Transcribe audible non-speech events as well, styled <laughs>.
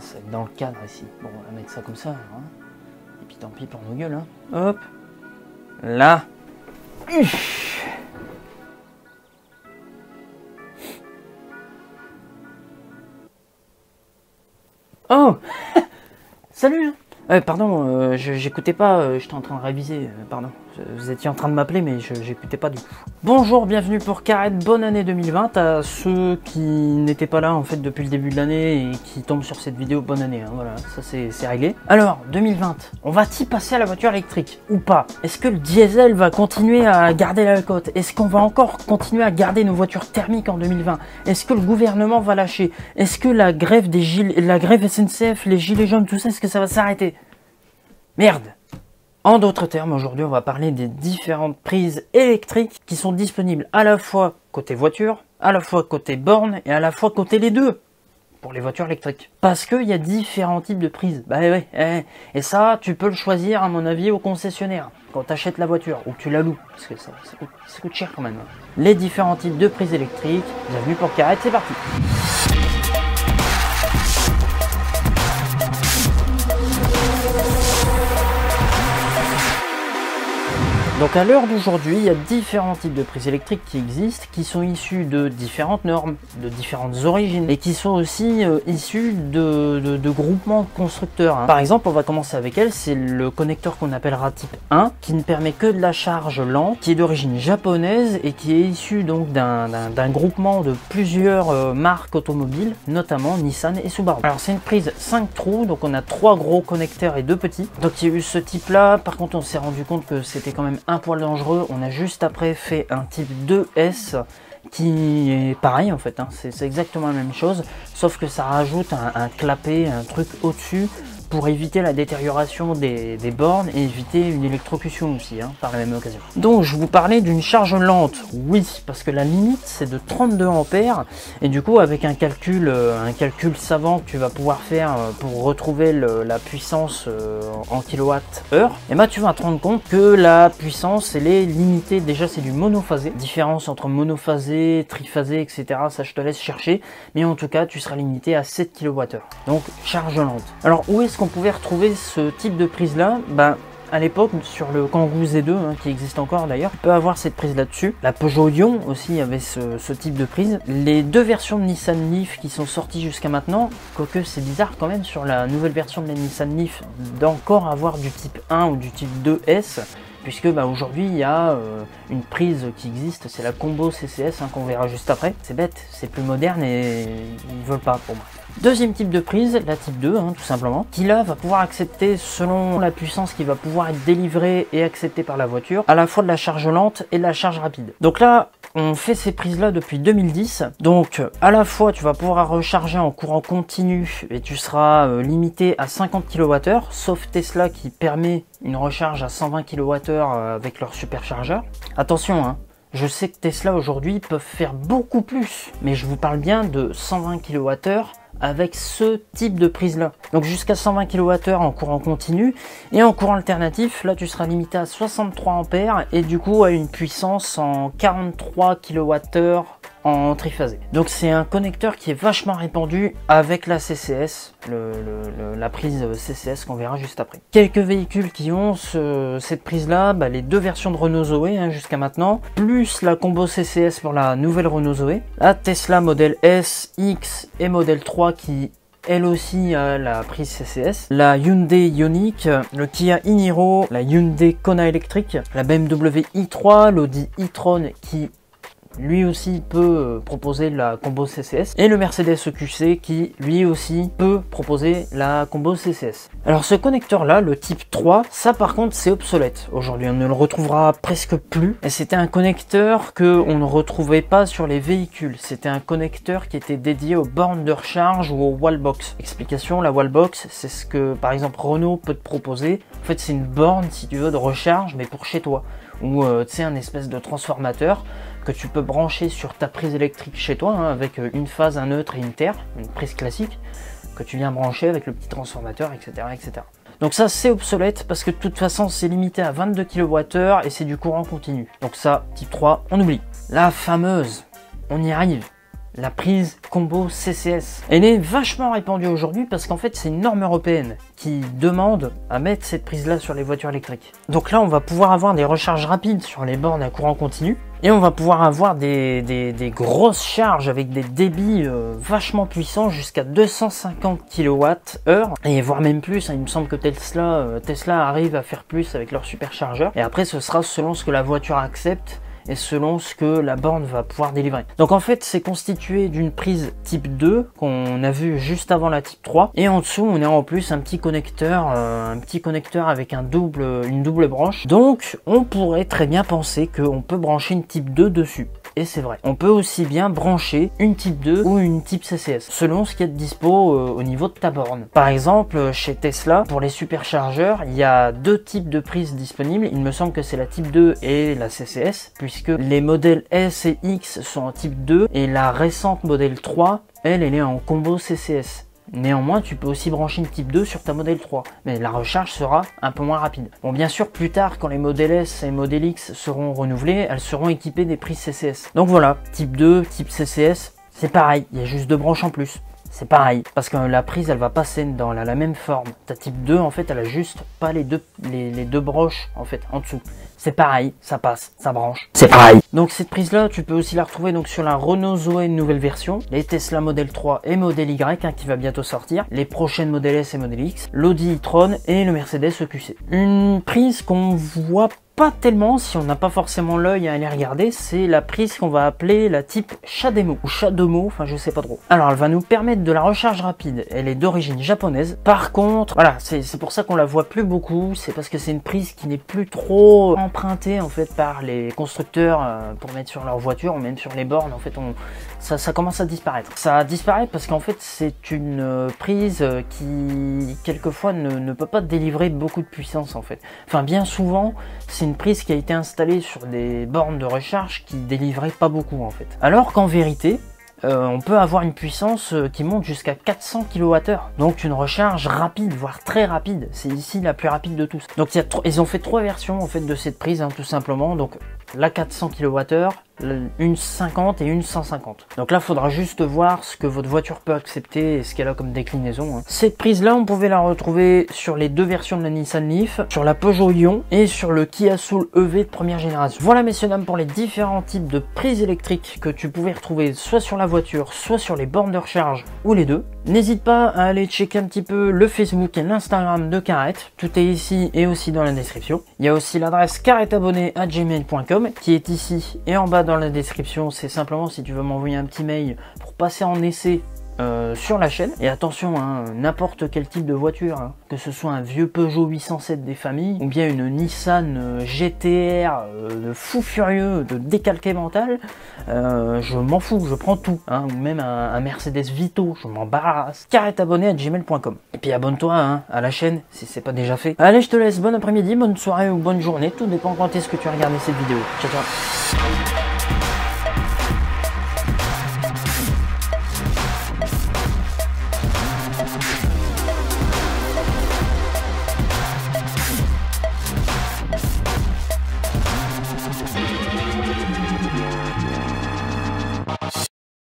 Ça, dans le cadre ici. Bon, on va mettre ça comme ça. hein. Et puis tant pis pour nos gueules. hein. Hop. Là. Oh <laughs> Salut hein. Euh, Pardon, euh, j'écoutais pas, euh, j'étais en train de réviser, pardon. Vous étiez en train de m'appeler, mais je j'écoutais pas du coup. Bonjour, bienvenue pour Carrette, bonne année 2020 à ceux qui n'étaient pas là en fait depuis le début de l'année et qui tombent sur cette vidéo, bonne année, hein, voilà, ça c'est réglé. Alors, 2020, on va-t-il passer à la voiture électrique ou pas? Est-ce que le diesel va continuer à garder la cote Est-ce qu'on va encore continuer à garder nos voitures thermiques en 2020 Est-ce que le gouvernement va lâcher? Est-ce que la grève des gilets, la grève SNCF, les gilets jaunes, tout ça, est-ce que ça va s'arrêter? Merde En d'autres termes, aujourd'hui, on va parler des différentes prises électriques qui sont disponibles à la fois côté voiture, à la fois côté borne et à la fois côté les deux pour les voitures électriques. Parce qu'il y a différents types de prises. Bah ouais, ouais. Et ça, tu peux le choisir, à mon avis, au concessionnaire. Quand tu achètes la voiture ou que tu la loues. Parce que ça, ça coûte cher quand même. Les différents types de prises électriques. Bienvenue pour Carrette, c'est parti. Donc à l'heure d'aujourd'hui, il y a différents types de prises électriques qui existent, qui sont issus de différentes normes, de différentes origines, et qui sont aussi euh, issus de, de- de groupements constructeurs. hein. Par exemple, on va commencer avec elle, c'est le connecteur qu'on appellera type 1, qui ne permet que de la charge lente, qui est d'origine japonaise et qui est issu donc d'un groupement de plusieurs euh, marques automobiles, notamment Nissan et Subaru. Alors c'est une prise 5 trous, donc on a trois gros connecteurs et deux petits. Donc il y a eu ce type là, par contre on s'est rendu compte que c'était quand même un poil dangereux. On a juste après fait un type 2S qui est pareil en fait, hein. c'est exactement la même chose, sauf que ça rajoute un, un clapet, un truc au-dessus pour éviter la détérioration des, bornes et éviter une électrocution aussi, hein, par la même occasion. Donc je vous parlais d'une charge lente, oui, parce que la limite c'est de 32 ampères, et du coup avec un calcul, euh, un calcul savant que tu vas pouvoir faire euh, pour retrouver la puissance euh, en kilowatts-heure, et bah tu vas te rendre compte que la puissance elle est limitée, déjà c'est du monophasé, différence entre monophasé, triphasé, etc. Ça je te laisse chercher, mais en tout cas tu seras limité à 7 kWh. Donc charge lente. Alors où est-ce qu'on pouvait retrouver ce type de prise là Ben à l'époque, sur le Kangoo Z2, hein, qui existe encore d'ailleurs, tu peux avoir cette prise là-dessus. La Peugeot Lyon aussi avait ce, ce type de prise. Les deux versions de Nissan Leaf qui sont sorties jusqu'à maintenant, quoique c'est bizarre quand même sur la nouvelle version de la Nissan Leaf d'encore avoir du type 1 ou du type 2S, puisque bah, aujourd'hui il y a euh, une prise qui existe, c'est la combo CCS hein, qu'on verra juste après. C'est bête, c'est plus moderne et ils veulent pas pour moi. Deuxième type de prise, la type 2 hein, tout simplement, qui là va pouvoir accepter selon la puissance qui va pouvoir être délivrée et acceptée par la voiture, à la fois de la charge lente et de la charge rapide. Donc là, on fait ces prises là depuis 2010, donc à la fois tu vas pouvoir recharger en courant continu et tu seras euh, limité à 50 kWh, sauf Tesla qui permet une recharge à 120 kWh avec leur superchargeur. Attention, hein, je sais que Tesla aujourd'hui peuvent faire beaucoup plus, mais je vous parle bien de 120 kWh avec ce type de prise là. Donc jusqu'à 120 kWh en courant continu et en courant alternatif, là tu seras limité à 63 ampères et du coup à une puissance en 43 kWh en triphasé. Donc c'est un connecteur qui est vachement répandu avec la CCS, la prise CCS qu'on verra juste après. Quelques véhicules qui ont ce- cette prise là, bah, les deux versions de Renault Zoé hein, jusqu'à maintenant, plus la combo CCS pour la nouvelle Renault Zoé, la Tesla modèle S, X et modèle 3 qui elle aussi a la prise CCS, la Hyundai Ioniq, le Kia Iniro, la Hyundai Kona électrique, la BMW i3, l'Audi e-tron qui lui aussi peut euh, proposer la combo CCS et le Mercedes EQC qui lui aussi peut proposer la combo CCS. Alors ce connecteur là, le type 3, ça par contre c'est obsolète. Aujourd'hui on ne le retrouvera presque plus c'était un connecteur que on ne retrouvait pas sur les véhicules. C'était un connecteur qui était dédié aux bornes de recharge ou aux wallbox. Explication, la wallbox c'est ce que par exemple Renault peut te proposer. En fait c'est une borne si tu veux de recharge mais pour chez toi ou euh, tu un espèce de transformateur que tu peux brancher sur ta prise électrique chez toi hein, avec euh, une phase, un neutre et une terre, une prise classique que tu viens brancher avec le petit transformateur, etc. etc. Donc ça c'est obsolète parce que de toute façon c'est limité à 22 kWh et c'est du courant continu. Donc ça, type 3, on oublie. La fameuse, on y arrive, la prise combo CCS. Elle est vachement répandue aujourd'hui parce qu'en fait c'est une norme européenne qui demande à mettre cette prise là sur les voitures électriques. Donc là on va pouvoir avoir des recharges rapides sur les bornes à courant continu et on va pouvoir avoir des, des, grosses charges avec des débits euh, vachement puissants jusqu'à 250 kWh et voire même plus. Hein. il me semble que Tesla, euh, Tesla arrive à faire plus avec leur superchargeur. Et après ce sera selon ce que la voiture accepte selon ce que la borne va pouvoir délivrer. Donc en fait c'est constitué d'une prise type 2 qu'on a vu juste avant la type 3 et en dessous on a en plus un petit connecteur euh, un petit connecteur avec une double branche. Donc on pourrait très bien penser qu'on peut brancher une type 2 dessus et c'est vrai. On peut aussi bien brancher une type 2 ou une type CCS, selon ce qui est dispo euh, au niveau de ta borne. Par exemple, chez Tesla, pour les superchargeurs, il y a deux types de prises disponibles. Il me semble que c'est la type 2 et la CCS, puisque les modèles S et X sont en type 2 et la récente modèle 3, elle, elle est en combo CCS. Néanmoins, tu peux aussi brancher une type 2 sur ta modèle 3, mais la recharge sera un peu moins rapide. Bon, bien sûr, plus tard, quand les modèles S et modèles X seront renouvelés, elles seront équipées des prises CCS. Donc voilà, type 2, type CCS, c'est pareil, il y a juste deux branches en plus c'est pareil. Parce que la prise, elle va passer dans la, la, même forme. Ta type 2, en fait, elle a juste pas les deux, broches, en fait, en dessous. C'est pareil, ça passe, ça branche. C'est pareil. Donc cette prise-là, tu peux aussi la retrouver donc sur la Renault Zoé nouvelle version, les Tesla Model 3 et Model Y hein, qui va bientôt sortir, les prochaines Model S et Model X, l'Audi e-tron et le Mercedes EQC. Une prise qu'on voit pas tellement, si on n'a pas forcément l'œil à aller regarder, c'est la prise qu'on va appeler la type Shademo ou Shadomo, enfin je sais pas trop. Alors elle va nous permettre de la recharge rapide, elle est d'origine japonaise. Par contre, voilà, c'est pour ça qu'on la voit plus beaucoup, c'est parce que c'est une prise qui n'est plus trop empruntée en fait par les constructeurs euh, pour mettre sur leur voiture même sur les bornes. En fait, on, ça, ça commence à disparaître. Ça disparaît parce qu'en fait c'est une euh, prise qui quelquefois ne, ne peut pas délivrer beaucoup de puissance en fait. Enfin bien souvent c'est une prise qui a été installée sur des bornes de recharge qui délivraient pas beaucoup en fait. Alors qu'en vérité, euh, on peut avoir une puissance euh, qui monte jusqu'à 400 kWh. Donc une recharge rapide, voire très rapide. C'est ici la plus rapide de tous. Donc ils ont fait trois versions en fait de cette prise, hein, tout simplement. Donc la 400 kWh, une 50 et une 150. Donc là, il faudra juste voir ce que votre voiture peut accepter et ce qu'elle a comme déclinaison. Hein. Cette prise-là, on pouvait la retrouver sur les deux versions de la Nissan Leaf, sur la Peugeot Lyon et sur le Kia Soul EV de première génération. Voilà, messieurs, dames, pour les différents types de prises électriques que tu pouvais retrouver soit sur la voiture, soit sur les bornes de recharge ou les deux. N'hésite pas à aller checker un petit peu le Facebook et l'Instagram de Carrette. Tout est ici et aussi dans la description. Il y a aussi l'adresse carretteabonné à gmail.com qui est ici et en bas dans la description. C'est simplement si tu veux m'envoyer un petit mail pour passer en essai euh, sur la chaîne. Et attention, hein, n'importe quel type de voiture, hein, que ce soit un vieux Peugeot 807 des familles, ou bien une Nissan euh, GTR euh, de fou furieux, de décalqué mental, je m'en fous, je prends tout. Hein, ou même un, Mercedes Vito, je m'embarrasse. Carrette abonné à gmail.com. Et puis abonne-toi à la chaîne si c'est pas déjà fait. Allez, je te laisse, bon après-midi, bonne soirée ou bonne journée, tout dépend quand est-ce que tu as regardé cette vidéo. Ciao ciao